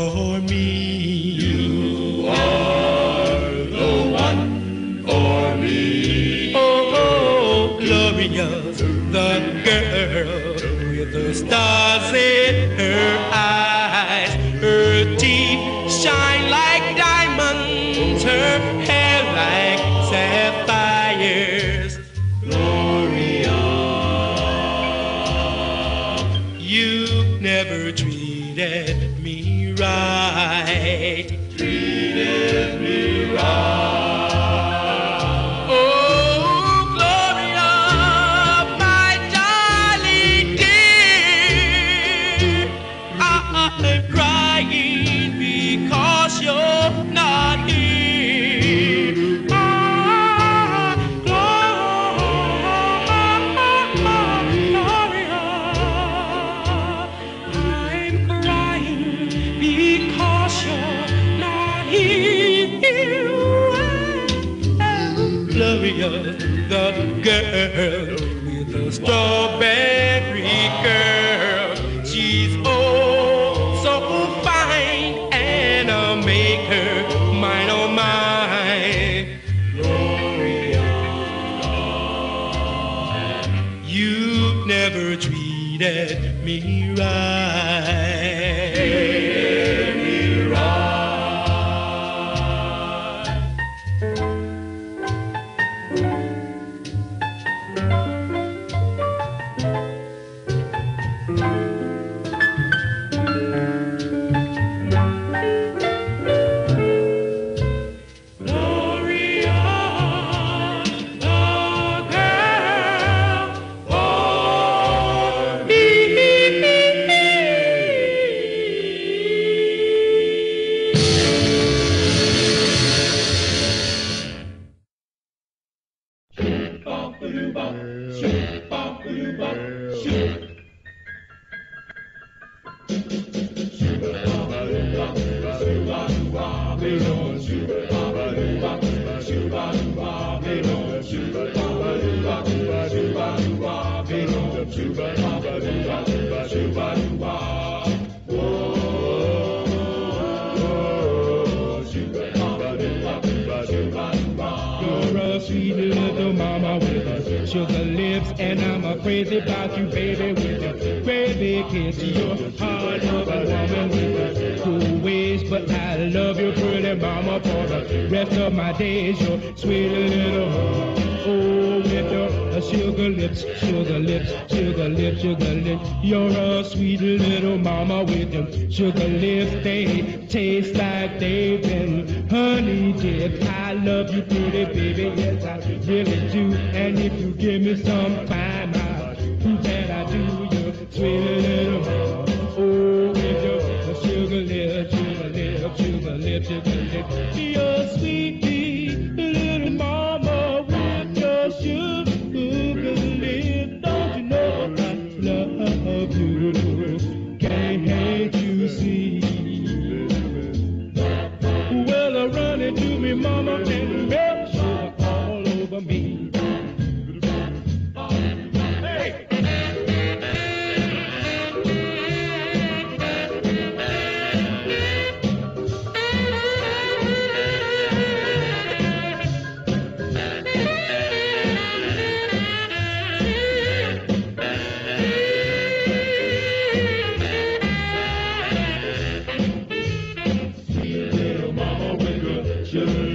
for me. You are the one for me. Oh, oh the girl with the stars in her eyes. treated me. Gloria, the girl with the strawberry girl. She's oh so fine, and I'll make her mine, oh mine. You've never treated me right. Shoot, bop, doo bop. Shoot, bop, doo bop. Shoot. Chuba, chuba, chuba, chuba, sugar lips and are crazy about you, baby, with your baby kiss. You're hard of a woman with cool ways, but I love you, pretty mama, for the rest of my days. You're sweet little oh, with your sugar lips, sugar lips, sugar lips, sugar lips. You're a sweet little mama with your sugar lips. They taste like they've been honey dipped. I love you, pretty baby, yes I really do. And if you give me some time sweeter Just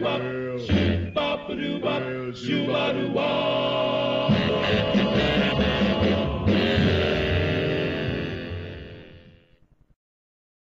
bop-a-doo-bop. Sweet bop-a-doo-bop. Shoo-ba-doo-bop.